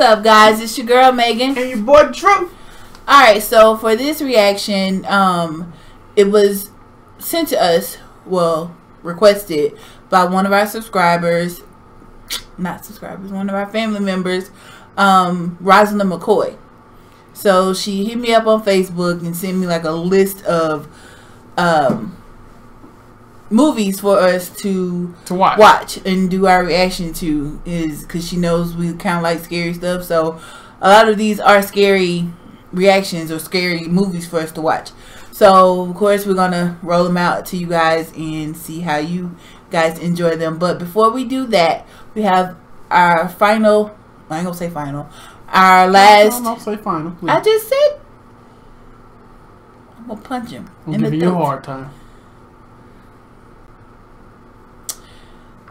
up, guys? It's your girl Maegan and your boy Drew. All right, so for this reaction, um, it was sent to us, well, requested by one of our subscribers, not subscribers, one of our family members, um, Roslynn Mckoy. So she hit me up on Facebook and sent me like a list of um, movies for us to to watch, watch and do our reaction to is because she knows we kind of like scary stuff. So a lot of these are scary reactions or scary movies for us to watch. So of course we're gonna roll them out to you guys and see how you guys enjoy them. But before we do that, we have our final. I ain't gonna say final. Our last. No, no, say final. Please. I just said. I'm gonna punch him. I'm giving you a hard time.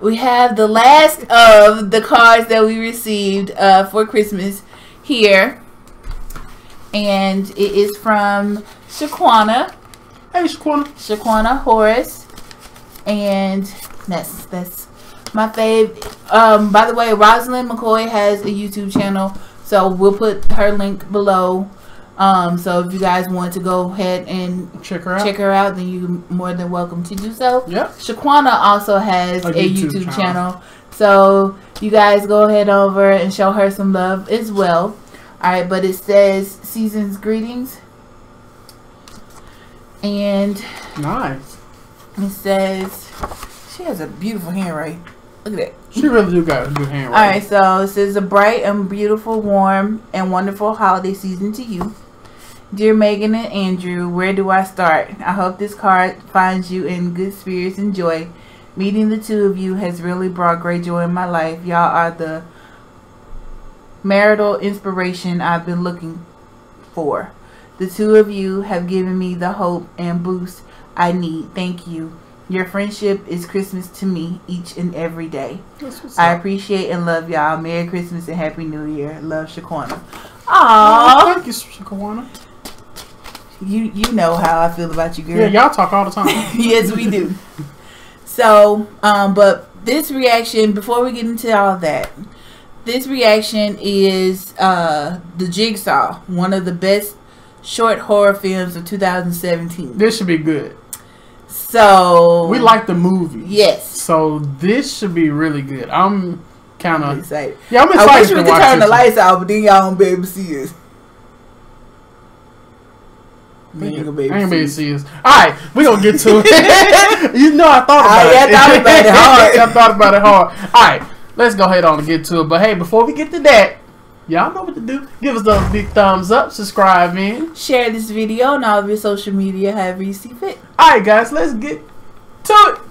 We have the last of the cards that we received uh, for Christmas here and it is from Shequana. Hey, Shequana. Shequana Horace, and that's that's my fave. Um, by the way, Roslynn Mckoy has a YouTube channel, so we'll put her link below. Um, so if you guys want to go ahead and check her out, check her out, then you're more than welcome to do so. Yeah. Shequana also has a, a YouTube, YouTube channel. channel, so you guys go ahead over and show her some love as well. All right, but it says season's greetings. And nice. It says she has a beautiful handwriting. Look at that. She really do got a good handwriting. All right, so it says a bright and beautiful, warm and wonderful holiday season to you. Dear Maegan and Andrew, where do I start? I hope this card finds you in good spirits and joy. Meeting the two of you has really brought great joy in my life. Y'all are the marital inspiration I've been looking for. The two of you have given me the hope and boost I need. Thank you. Your friendship is Christmas to me each and every day. I appreciate and love y'all. Merry Christmas and Happy New Year. Love, Shequana. Aww. Oh, thank you, Shequana. You you know how I feel about you, girl. Yeah, y'all talk all the time. yes, we do. So, um, but this reaction, before we get into all that, this reaction is uh, The Jigsaw, one of the best short horror films of 2017. This should be good. So we like the movie. Yes. So this should be really good. I'm kind of excited. Yeah, I'm excited. I wish we could turn the lights out, but then y'all won't be able to see us. I ain't gonna be see us. All right, we're gonna get to it. you know, I thought about I, it. I thought about it hard. I thought about it hard. All right let's go ahead on and get to it. But hey, before we get to that, y'all know what to do. Give us those big thumbs up, subscribe in. Share this video on all of your social media however you see fit. Alright guys, let's get to it.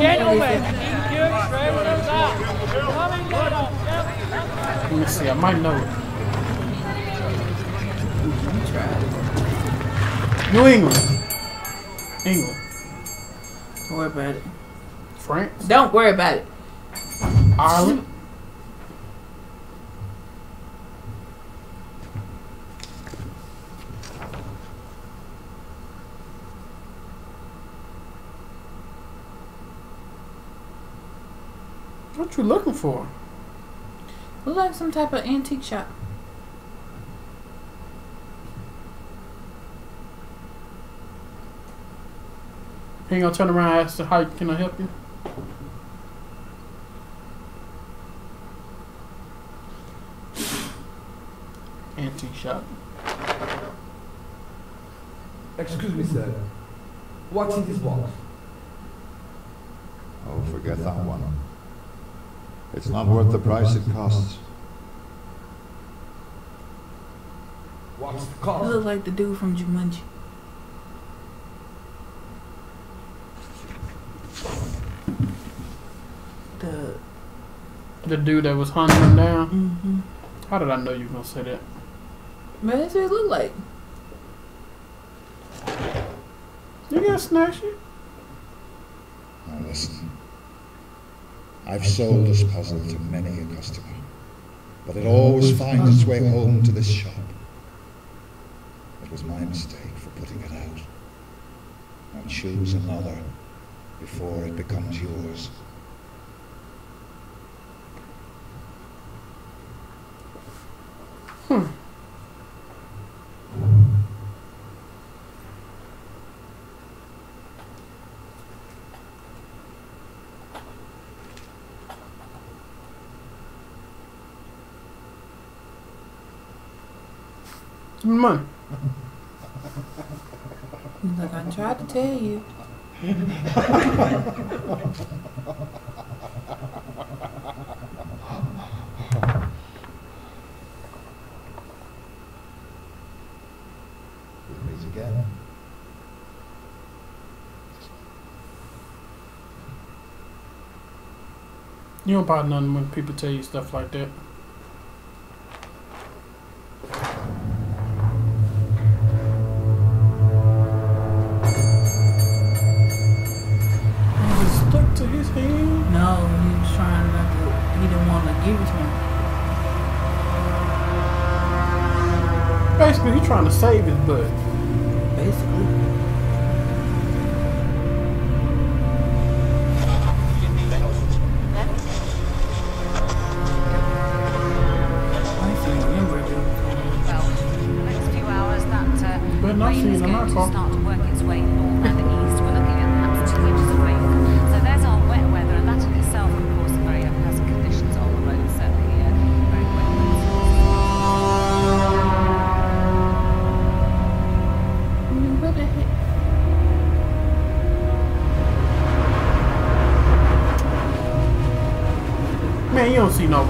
Gentlemen, Let me see, I might know it. New England. England. Don't worry about it. France? Don't worry about it. Ireland? What you looking for? Look like some type of antique shop. He ain't gonna turn around and ask how can I help you? Antique shop. Excuse me, sir. What's in this box? Oh, forget that one. It's not worth the price it costs. What's the cost? You look like the dude from Jumanji. The the dude that was hunting him down. Mm -hmm. How did I know you were gonna say that? Man, that's what it looked like. You got snatched. I've sold this puzzle to many a customer, but it always finds its way home to this shop. It was my mistake for putting it out. Now choose another before it becomes yours. He's like, I tried to tell you. Again. You don't buy nothing when people tell you stuff like that. Trying to save his butt.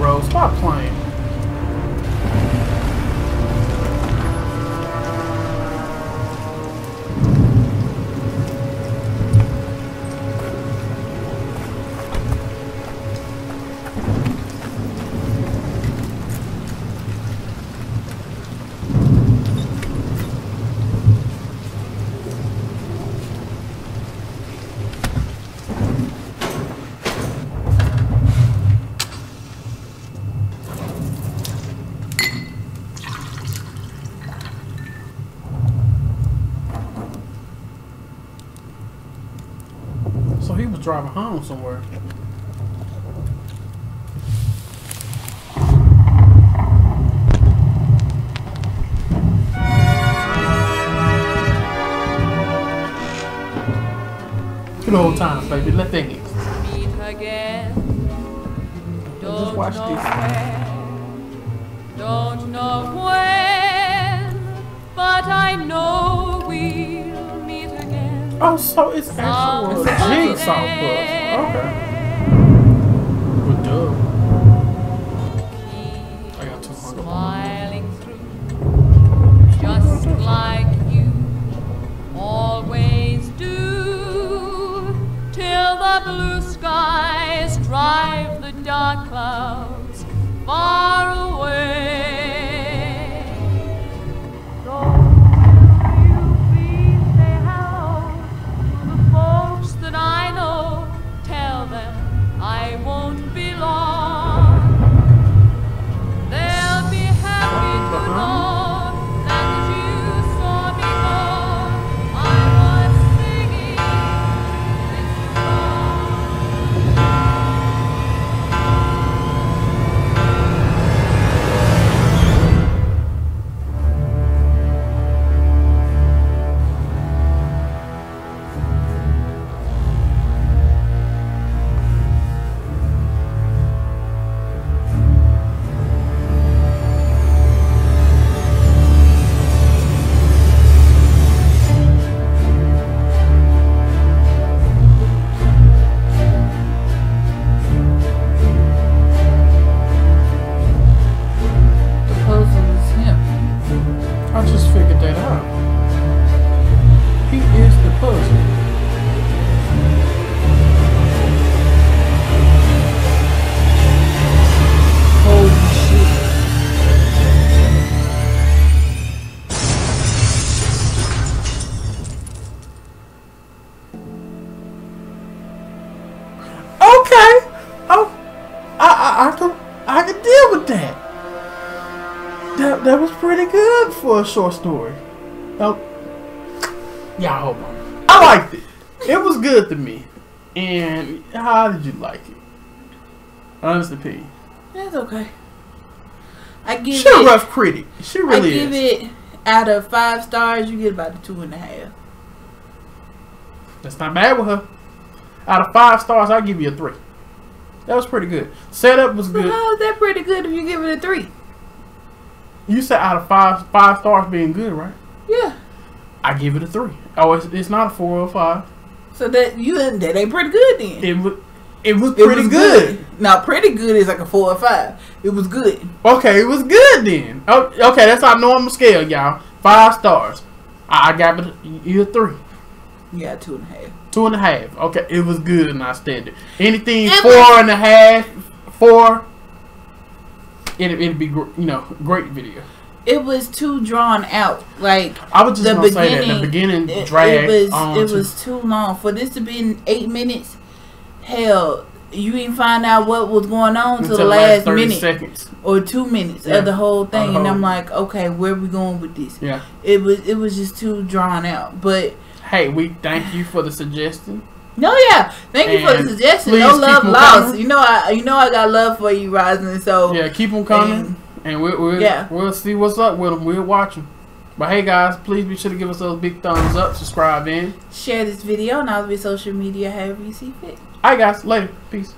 Don't see was driving home somewhere. Good old times, baby. Let that hit. meet again. Just Don't watch know this. when, don't know when, but I know we'll meet again. Oh, so it's actual Someday. jigsaw puzzle. Okay. Good dub. I got too hung Smiling through, just like you always do, till the blue skies drive the dark clouds far I can I can deal with that. That that was pretty good for a short story. Oh, yeah, hold on. I liked it. It was good to me. And how did you like it? Honest opinion. That's okay. I give she it, a rough critic. She really I give is. it out of five stars. You get about a two and a half. That's not bad with her. Out of five stars, I give you a three. That was pretty good. Setup was good. how is that pretty good if you give it a three? You said out of five five stars being good, right? Yeah. I give it a three. Oh, it's, it's not a four or five. So that you that ain't pretty good then. It was it was It pretty was good. Now pretty good is like a four or five. It was good. Okay, it was good then. Oh, okay, that's our normal scale, y'all. Five stars. I, I got it. You a three, You got two and a half. Two and a half. Okay, it was good in our standard. Anything It four was- and a half, four. It it'd be you know great video. It was too drawn out. Like I was just the gonna say that the beginning it, dragged it was on. it to- was too long for this to be in eight minutes. Hell, you didn't find out what was going on until the last 30 minute seconds. or two minutes Yeah, of the whole thing, the and I'm like, okay, where we going with this? Yeah. It was it was just too drawn out. But Hey, we thank you for the suggestion. no, yeah, thank you for the suggestion. No love lost. coming. You know I you know I got love for you, Rising. So Yeah, keep them coming, and- and we'll we'll, Yeah. we'll see what's up with them. We'll watch them. But hey, guys, please be sure to give us those big thumbs up, subscribe in. share this video on all of your social media, however you see fit. All right, guys, later, peace.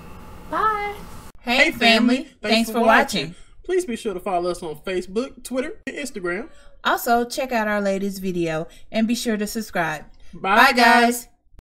Bye. Hey, family. Thanks, for watching. Please be sure to follow us on Facebook, Twitter, and Instagram. Also, check out our latest video and be sure to subscribe. Bye, Bye, guys.